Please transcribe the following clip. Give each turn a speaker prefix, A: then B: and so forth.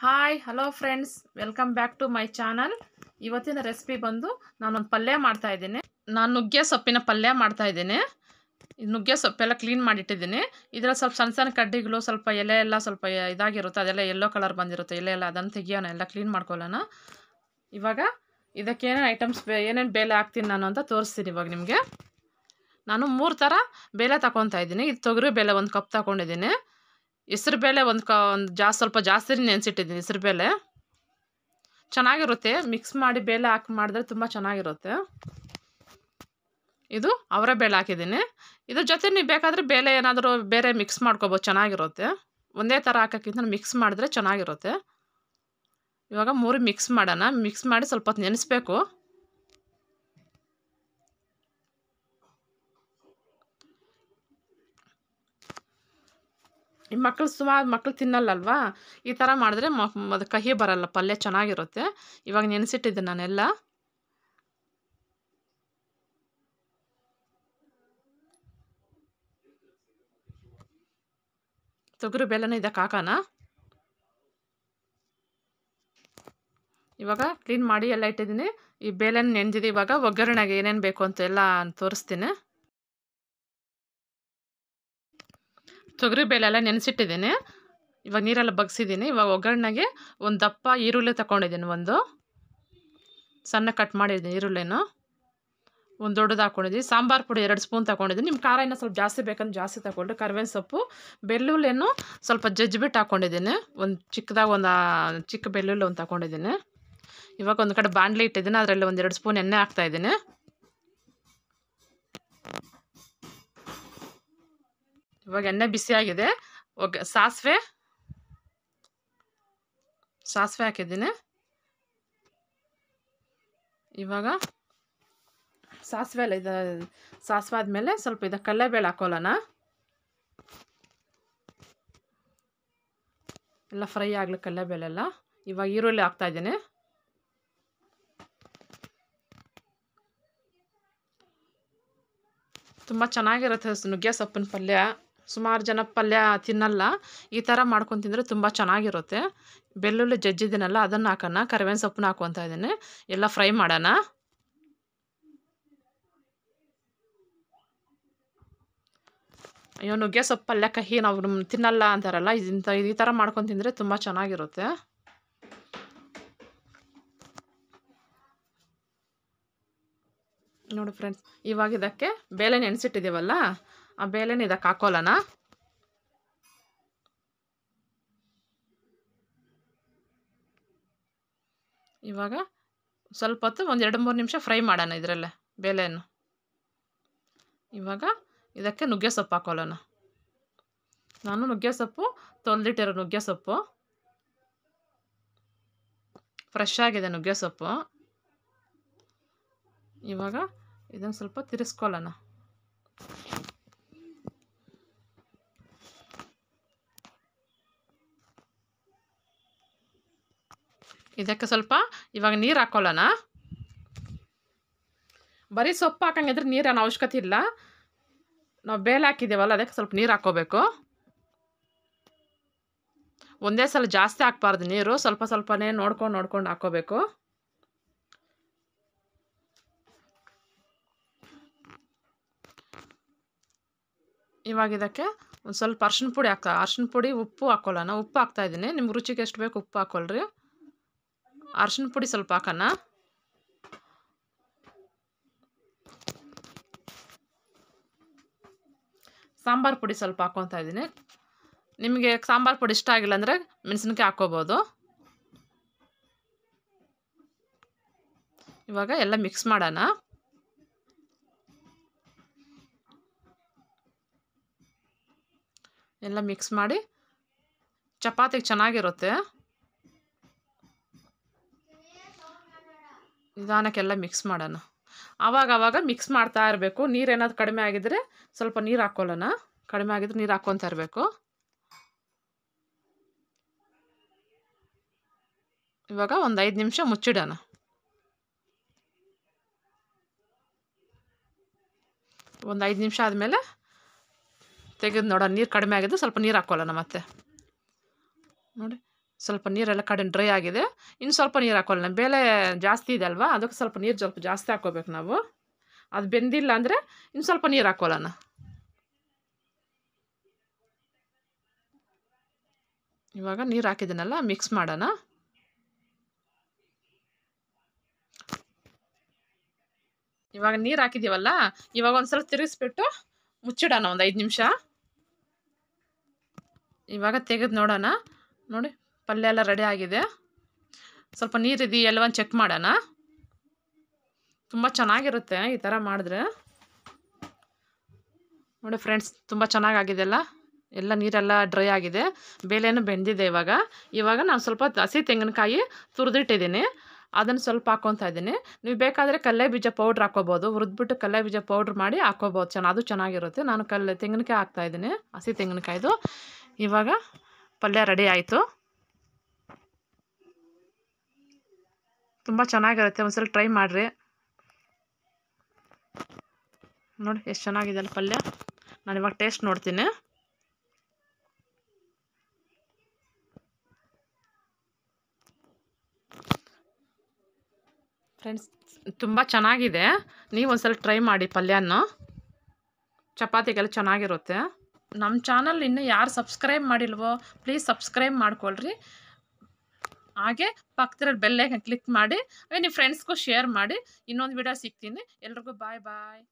A: Hi hello friends welcome back to my channel ಇವತ್ತಿನ recipe ಬಂದು ನಾನೊಂದು ಪಲ್ಯ ಮಾಡ್ತಾ ಇದ್ದೀನಿ. ನಾನು ನುಗ್ಗೆ ಸೊಪ್ಪಿನ ಪಲ್ಯ ಮಾಡ್ತಾ ಇದ್ದೀನಿ. ನುಗ್ಗೆ ಸೊಪ್ಪೆಲ್ಲ ಕ್ಲೀನ್ ಮಾಡಿಟ್ಟಿದ್ದೀನಿ. ಇದರಲ್ಲಿ ಸ್ವಲ್ಪ ಸಣ್ಣ ಸಣ್ಣ ಕಡ್ಡಿಗಳು, ಸ್ವಲ್ಪ ಎಲೆ ಎಲ್ಲ ಸ್ವಲ್ಪ ಇದಾಗಿರುತ್ತೆ. ಅದೆಲ್ಲ ಎಲ್ಲೋ ಕಲರ್ ಬಂದಿರುತ್ತೆ. ಎಲೆ ಎಲ್ಲ ಅದನ್ನು ತೆಗಿಯೋಣ ಎಲ್ಲ ಕ್ಲೀನ್ ಮಾಡ್ಕೊಳ್ಳೋಣ. ಇವಾಗ ಇದಕ್ಕೆ ಏನೇನು ಐಟಮ್ಸ್ ಏನೇನು ಬೇಲೆ ಹಾಕ್ತೀನಿ ನಾನು ಅಂತ ತೋರಿಸ್ತೀನಿ ಇವಾಗ ನಿಮಗೆ. ನಾನು ಮೂರು ಥರ ಬೇಲೆ ತಗೊತಾ ಇದ್ದೀನಿ. ಇದು ತೊಗರಿ ಬೇಳೆ ಒಂದು ಕಪ್ ತಗೊಂಡಿದ್ದೀನಿ ಹೆಸ್ರು ಬೇಳೆ ಒಂದು ಕ, ಒಂದು ಜಾಸ್ತಿ ಸ್ವಲ್ಪ ಜಾಸ್ತಿ ನೆನೆಸಿಟ್ಟಿದ್ದೀನಿ ಹೆಸ್ರು ಬೇಳೆ. ಚೆನ್ನಾಗಿರುತ್ತೆ. ಮಿಕ್ಸ್ ಮಾಡಿ ಬೇಳೆ ಹಾಕಿ ಮಾಡಿದ್ರೆ ತುಂಬ ಚೆನ್ನಾಗಿರುತ್ತೆ. ಇದು ಅವರ ಬೇಳೆ ಹಾಕಿದ್ದೀನಿ. ಇದ್ರ ಜೊತೆ ನೀವು ಬೇಕಾದರೆ ಬೇಳೆ ಏನಾದರೂ ಬೇರೆ ಮಿಕ್ಸ್ ಮಾಡ್ಕೊಬೋದು, ಚೆನ್ನಾಗಿರುತ್ತೆ. ಒಂದೇ ಥರ ಹಾಕೋಕ್ಕಿಂತ ಮಿಕ್ಸ್ ಮಾಡಿದ್ರೆ ಚೆನ್ನಾಗಿರುತ್ತೆ. ಇವಾಗ ಮೂರು ಮಿಕ್ಸ್ ಮಾಡೋಣ. ಮಿಕ್ಸ್ ಮಾಡಿ ಸ್ವಲ್ಪ ಹೊತ್ತು ನೆನೆಸ್ಬೇಕು. ಮಕ್ಕಳು ಸುಮಾರು ಮಕ್ಕಳು ತಿನ್ನಲ್ಲಲ್ವಾ? ಈ ಥರ ಮಾಡಿದ್ರೆ ಮ, ಅದು ಕಹಿ ಬರಲ್ಲ, ಪಲ್ಯ ಚೆನ್ನಾಗಿರುತ್ತೆ. ಇವಾಗ ನೆನೆಸಿಟ್ಟಿದ್ದೆ ನಾನೆಲ್ಲ. ತೊಗರಿ ಬೆಲ್ಲನ ಇದೆ ಹಾಕೋಣ ಇವಾಗ ಕ್ಲೀನ್ ಮಾಡಿ ಎಲ್ಲ ಇಟ್ಟಿದ್ದೀನಿ. ಈ ಬೇಲೆನ ನೆನೆದಿದೆ ಇವಾಗ ಒಗ್ಗರಣೆಗೆ ಏನೇನು ಬೇಕು ಅಂತ ಎಲ್ಲ ತೋರಿಸ್ತೀನಿ. ತೊಗರಿ ಬೇಳೆ ಎಲ್ಲ ನೆನೆಸಿಟ್ಟಿದ್ದೀನಿ. ಇವಾಗ ನೀರೆಲ್ಲ ಬಗ್ಸಿದ್ದೀನಿ. ಇವಾಗ ಒಗ್ಗರಣೆಗೆ ಒಂದು ದಪ್ಪ ಈರುಳ್ಳಿ ತಗೊಂಡಿದ್ದೀನಿ ಒಂದು. ಸಣ್ಣ ಕಟ್ ಮಾಡಿದ್ದೀನಿ ಈರುಳ್ಳಿನೂ. ಒಂದು ದೊಡ್ಡದು ಹಾಕ್ಕೊಂಡಿದ್ದೀನಿ ಸಾಂಬಾರು ಪುಡಿ ಎರಡು ಸ್ಪೂನ್ ತಗೊಂಡಿದ್ದೀನಿ ನಿಮ್ಮ ಖಾರ ಇನ್ನೂ ಸ್ವಲ್ಪ ಜಾಸ್ತಿ ಬೇಕಂದ್ರೆ ಜಾಸ್ತಿ ತಗೊಂಡ್ರೆ ಕರ್ಬೇವಿನ ಸೊಪ್ಪು ಬೆಳ್ಳುಳ್ಳಿಯನ್ನು ಸ್ವಲ್ಪ ಜಜ್ಜಿಬಿಟ್ಟು ಹಾಕ್ಕೊಂಡಿದ್ದೀನಿ ಒಂದು ಚಿಕ್ಕದಾಗ ಒಂದು ಚಿಕ್ಕ ಬೆಳ್ಳುಳ್ಳಿ ಒಂದು ತಗೊಂಡಿದ್ದೀನಿ ಇವಾಗ ಒಂದು ಕಡೆ ಬಾಣಲಿ ಇಟ್ಟಿದ್ದೀನಿ. ಅದರಲ್ಲಿ ಒಂದು ಎರಡು ಸ್ಪೂನ್ ಎಣ್ಣೆ ಹಾಕ್ತಾಯಿದ್ದೀನಿ ಇವಾಗ ಎಣ್ಣೆ ಬಿಸಿಯಾಗಿದೆ ಓಕೆ ಸಾಸಿವೆ. ಸಾಸಿವೆ ಹಾಕಿದ್ದೀನಿ. ಇವಾಗ ಸಾಸಿವೆ ಅಲ್ಲ ಇದು, ಸಾಸಿವೆ ಆದಮೇಲೆ ಸ್ವಲ್ಪ ಇದು ಕಡಲೆಬೇಳೆ ಹಾಕೋಲ್ಲನ ಎಲ್ಲ ಫ್ರೈ ಆಗಲಿ ಕಡಲೆಬೇಳೆ ಎಲ್ಲ. ಇವಾಗ ಈರುಳ್ಳಿ ಹಾಕ್ತಾಯಿದ್ದೀನಿ ತುಂಬ ಚೆನ್ನಾಗಿರುತ್ತೆ ನುಗ್ಗೆ ಸೊಪ್ಪಿನ ಪಲ್ಯ. ಸುಮಾರು ಜನ ಪಲ್ಯ ತಿನ್ನಲ್ಲ. ಈ ಥರ ಮಾಡ್ಕೊಂಡು ತಿಂದರೆ ತುಂಬ ಚೆನ್ನಾಗಿರುತ್ತೆ. ಬೆಳ್ಳುಳ್ಳಿ ಜಜ್ಜಿದ್ದೀನಲ್ಲ, ಅದನ್ನು ಹಾಕೋಣ ಕರಿಬೇವಿನ ಸೊಪ್ಪನ್ನ ಹಾಕ್ಕೊತಾ ಇದ್ದೀನಿ. ಎಲ್ಲ ಫ್ರೈ ಮಾಡೋಣ. ಅಯ್ಯೋ, ನುಗ್ಗೆ ಸೊಪ್ಪು ಪಲ್ಯ ಕಹಿ ನಾವು ತಿನ್ನಲ್ಲ ಅಂತಾರಲ್ಲ ಇಂಥ ಈ ಥರ ಮಾಡ್ಕೊಂಡು ತಿಂದರೆ ತುಂಬ ಚೆನ್ನಾಗಿರುತ್ತೆ. ನೋಡಿ ಫ್ರೆಂಡ್ಸ್ ಇವಾಗ ಇದಕ್ಕೆ ಬೇಳೆ ನೆನೆಸಿಟ್ಟಿದ್ದೀವಲ್ಲ, ಆ ಬೇಳೆನ ಇದಕ್ಕೆ ಹಾಕೋಲ್ಲ ಇವಾಗ ಸ್ವಲ್ಪ ಹೊತ್ತು ಒಂದು ಎರಡು ಮೂರು ನಿಮಿಷ ಫ್ರೈ ಮಾಡೋಣ ಇದರಲ್ಲೇ ಬೇಳೆಯನ್ನು. ಇವಾಗ ಇದಕ್ಕೆ ನುಗ್ಗೆ ಸೊಪ್ಪು ಹಾಕೊಳ್ಳೋಣ. ನಾನು ನುಗ್ಗೆ ಸೊಪ್ಪು ತೊಂದಿಟ್ಟಿರೋ ನುಗ್ಗೆ ಸೊಪ್ಪು. ಫ್ರೆಶ್ ಆಗಿದೆ ನುಗ್ಗೆ ಸೊಪ್ಪು. ಇವಾಗ ಇದನ್ನು ಸ್ವಲ್ಪ ತಿರ್ಸ್ಕೊಳ್ಳೋಣ. ಇದಕ್ಕೆ ಸ್ವಲ್ಪ ಇವಾಗ ನೀರು ಹಾಕೊಳ್ಳೋಣ. ಬರೀ ಸೊಪ್ಪು ಹಾಕಂಗಿದ್ರೆ ನೀರೇನು ಅವಶ್ಯಕತೆ ಇಲ್ಲ. ನಾವು ಬೇಳೆ ಹಾಕಿದ್ದೇವಲ್ಲ ಅದಕ್ಕೆ ಸ್ವಲ್ಪ ನೀರು ಹಾಕ್ಕೋಬೇಕು ಒಂದೇ ಸಲ ಜಾಸ್ತಿ ಹಾಕ್ಬಾರ್ದು ನೀರು, ಸ್ವಲ್ಪ ಸ್ವಲ್ಪನೇ ನೋಡ್ಕೊಂಡು ನೋಡ್ಕೊಂಡು ಹಾಕ್ಕೋಬೇಕು ಇವಾಗ ಇದಕ್ಕೆ ಒಂದು ಸ್ವಲ್ಪ ಅರ್ಶಿನ ಪುಡಿ ಹಾಕ್ತಾ ಅರ್ಶಿನ ಪುಡಿ ಉಪ್ಪು ಹಾಕ್ಕೊಳ್ಳೋಣ ಉಪ್ಪು ಹಾಕ್ತಾಯಿದ್ದೀನಿ ನಿಮ್ಗೆ ರುಚಿಗೆ ಎಷ್ಟು ಬೇಕು ಉಪ್ಪು ಹಾಕೊಳ್ರಿ. ಅರ್ಶಿನ ಪುಡಿ ಸ್ವಲ್ಪ ಹಾಕೋಣ. ಸಾಂಬಾರು ಪುಡಿ ಸ್ವಲ್ಪ ಹಾಕ್ಕೊತಾ ಇದ್ದೀನಿ. ನಿಮಗೆ ಸಾಂಬಾರು ಪುಡಿ ಇಷ್ಟ ಆಗಿಲ್ಲ ಅಂದರೆ ಮೆಣಸಿನ್ಕಾಯಿ ಹಾಕ್ಕೋಬೋದು ಇವಾಗ ಎಲ್ಲ ಮಿಕ್ಸ್ ಮಾಡೋಣ. ಎಲ್ಲ ಮಿಕ್ಸ್ ಮಾಡಿ ಚಪಾತಿಗೆ ಚೆನ್ನಾಗಿರುತ್ತೆ. ನಿಧಾನಕ್ಕೆಲ್ಲ ಮಿಕ್ಸ್ ಮಾಡೋಣ. ಆವಾಗ ಆವಾಗ ಮಿಕ್ಸ್ ಮಾಡ್ತಾ ಇರಬೇಕು. ನೀರೇನಾದ್ರು ಕಡಿಮೆ ಆಗಿದ್ರೆ ಸ್ವಲ್ಪ ನೀರು ಹಾಕ್ಕೊಳ್ಳೋಣ ಕಡಿಮೆ ಆಗಿದ್ರೆ ನೀರು ಹಾಕ್ಕೊತಾ ಇರಬೇಕು. ಇವಾಗ ಒಂದು ಐದು ನಿಮಿಷ ಮುಚ್ಚಿಡೋಣ. ಒಂದು ಐದು ನಿಮಿಷ ಆದಮೇಲೆ ತೆಗೆದು ನೋಡೋಣ, ನೀರು ಕಡಿಮೆ ಆಗಿದ್ದು ಸ್ವಲ್ಪ ನೀರು ಹಾಕ್ಕೊಳ್ಳೋಣ ಮತ್ತೆ. ನೋಡಿ, ಸ್ವಲ್ಪ ನೀರೆಲ್ಲ ಕಡಿಮೆ ಡ್ರೈ ಆಗಿದೆ. ಇನ್ನು ಸ್ವಲ್ಪ ನೀರು ಹಾಕೋಲ್ಲ ಬೇಳೆ ಜಾಸ್ತಿ ಇದೆ ಅಲ್ವಾ? ಅದಕ್ಕೆ ಸ್ವಲ್ಪ ನೀರು ಸ್ವಲ್ಪ ಜಾಸ್ತಿ ಹಾಕೋಬೇಕು ನಾವು. ಅದು ಬೆಂದಿಲ್ಲ ಅಂದರೆ ಇನ್ನು ಸ್ವಲ್ಪ ನೀರು ಹಾಕೋಲ್ಲ ಇವಾಗ ನೀರು ಹಾಕಿದ್ದೀನಲ್ಲ ಮಿಕ್ಸ್ ಮಾಡೋಣ. ಇವಾಗ ನೀರು ಹಾಕಿದ್ದೀವಲ್ಲ ಇವಾಗ ಒಂದ್ಸಲ ತಿರುಗಿಸ್ಬಿಟ್ಟು ಮುಚ್ಚಿಡೋಣ ಒಂದು ಐದು ನಿಮಿಷ. ಇವಾಗ ತೆಗೆದು ನೋಡೋಣ. ನೋಡಿ, ಪಲ್ಯ ಎಲ್ಲ ರೆಡಿ ಆಗಿದೆ. ಸ್ವಲ್ಪ ಒಂದು ಚೆಕ್ ಮಾಡೋಣ. ತುಂಬ ಚೆನ್ನಾಗಿರುತ್ತೆ ಈ ಥರ ಮಾಡಿದ್ರೆ. ನೋಡಿ ಫ್ರೆಂಡ್ಸ್ ತುಂಬ ಚೆನ್ನಾಗಾಗಿದೆಲ್ಲ ಎಲ್ಲ ನೀರೆಲ್ಲ ಡ್ರೈ ಆಗಿದೆ. ಬೇಳೆನೂ ಬೆಂದಿದೆ ಇವಾಗ. ಇವಾಗ ನಾನು ಸ್ವಲ್ಪ ಹಸಿ ತೆಂಗಿನಕಾಯಿ ತುರಿದಿಟ್ಟಿದ್ದೀನಿ ಅದನ್ನು ಸ್ವಲ್ಪ ಹಾಕ್ಕೊತಾ ಇದ್ದೀನಿ. ನೀವು ಬೇಕಾದರೆ ಕಲ್ಲೆ ಬೀಜ ಪೌಡ್ರ್ ಹಾಕ್ಕೋಬೋದು ಹುರಿದ್ಬಿಟ್ಟು ಕಲ್ಲೆ ಬೀಜ ಪೌಡ್ರ್ ಮಾಡಿ ಹಾಕ್ಕೋಬೋದು ಚೆನ್ನ ಅದು ಚೆನ್ನಾಗಿರುತ್ತೆ. ನಾನು ಕಲ್ಲೆ, ತೆಂಗಿನಕಾಯಿ ಹಾಕ್ತಾಯಿದ್ದೀನಿ ಹಸಿ ತೆಂಗಿನಕಾಯ್ದು. ಇವಾಗ ಪಲ್ಯ ರೆಡಿ ಆಯಿತು. ತುಂಬ ಚೆನ್ನಾಗಿರುತ್ತೆ. ಒಂದ್ಸಲ ಟ್ರೈ ಮಾಡಿರಿ. ನೋಡಿ, ಎಷ್ಟು ಚೆನ್ನಾಗಿದೆ ಅಲ್ಲ ಪಲ್ಯ. ನಾನು ಇವಾಗ ಟೇಸ್ಟ್ ನೋಡ್ತೀನಿ. ಫ್ರೆಂಡ್ಸ್ ತುಂಬ ಚೆನ್ನಾಗಿದೆ. ನೀವು ಒಂದ್ಸಲ ಟ್ರೈ ಮಾಡಿ ಪಲ್ಯನ. ಚಪಾತಿಗೆಲ್ಲ ಚೆನ್ನಾಗಿರುತ್ತೆ. ನಮ್ಮ ಚಾನಲ್ ಇನ್ನೂ ಯಾರು ಸಬ್ಸ್ಕ್ರೈಬ್ ಮಾಡಿಲ್ವೋ ಪ್ಲೀಸ್ ಸಬ್ಸ್ಕ್ರೈಬ್ ಮಾಡ್ಕೊಳ್ರಿ. ಹಾಗೆ ಪಕ್ಕದಲ್ಲಿ ಬೆಲ್ಲೈಕನ್ ಕ್ಲಿಕ್ ಮಾಡಿ ಹಾಗೆ ನಿಮ್ಮ ಫ್ರೆಂಡ್ಸ್ಗೂ ಶೇರ್ ಮಾಡಿ. ಇನ್ನೊಂದು ವಿಡಿಯೋ ಸಿಗ್ತೀನಿ. ಎಲ್ರಿಗೂ ಬಾಯ್ ಬಾಯ್